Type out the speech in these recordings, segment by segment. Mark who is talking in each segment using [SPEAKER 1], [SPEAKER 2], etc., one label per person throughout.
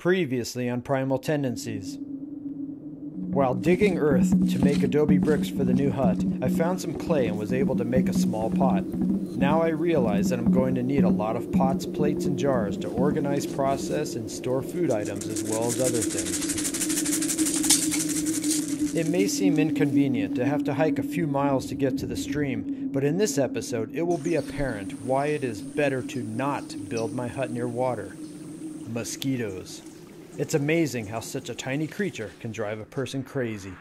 [SPEAKER 1] Previously on Primal Tendencies. While digging earth to make adobe bricks for the new hut, I found some clay and was able to make a small pot. Now I realize that I'm going to need a lot of pots, plates, and jars to organize, process, and store food items as well as other things. It may seem inconvenient to have to hike a few miles to get to the stream, but in this episode it will be apparent why it is better to not build my hut near water. Mosquitoes. It's amazing how such a tiny creature can drive a person crazy.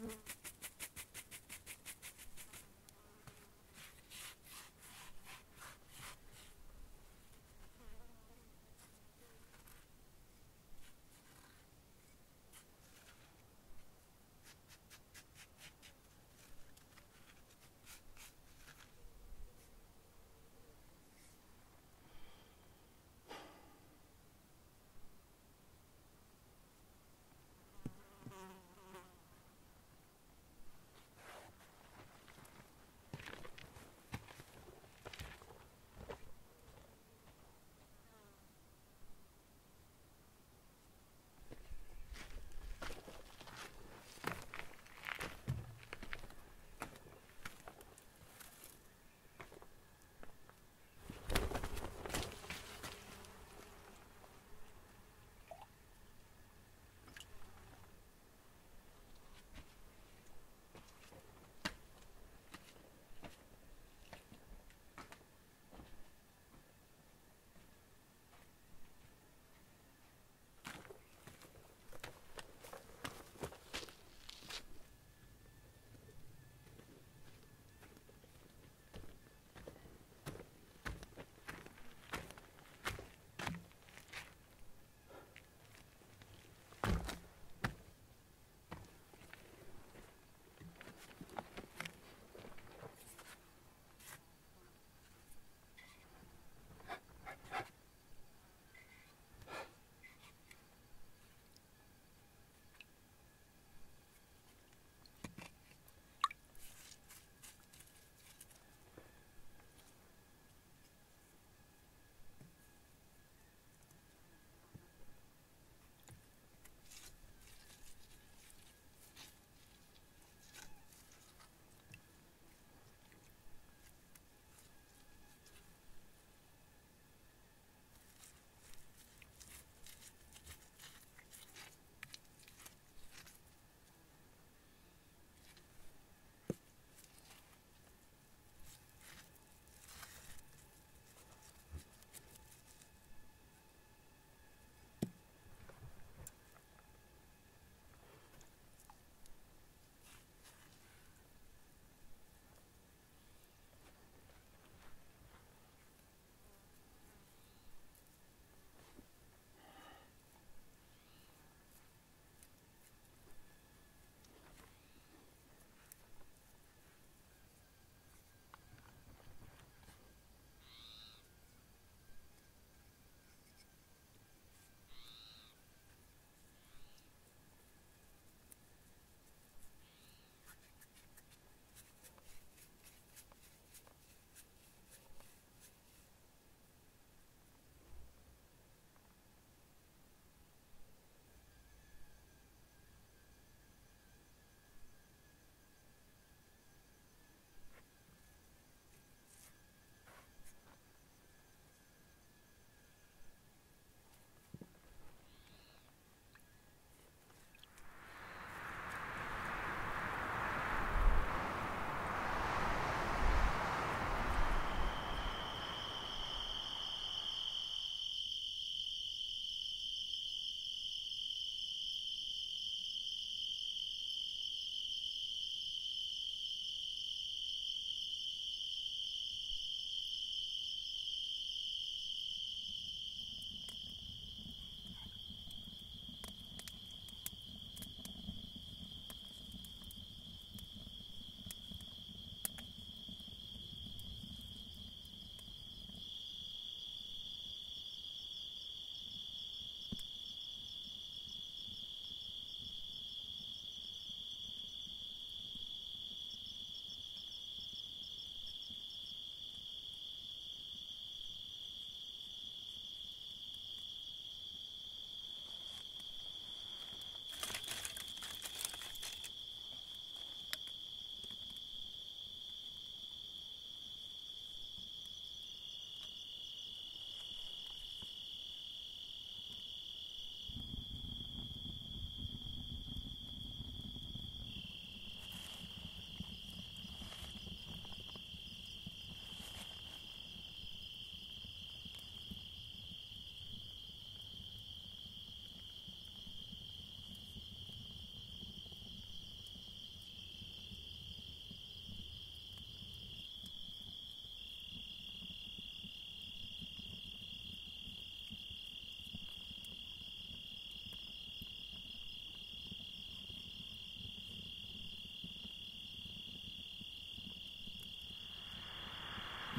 [SPEAKER 1] Mm-hmm.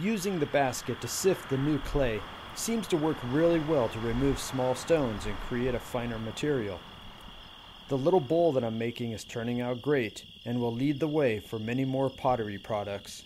[SPEAKER 1] Using the basket to sift the new clay seems to work really well to remove small stones and create a finer material. The little bowl that I'm making is turning out great and will lead the way for many more pottery products.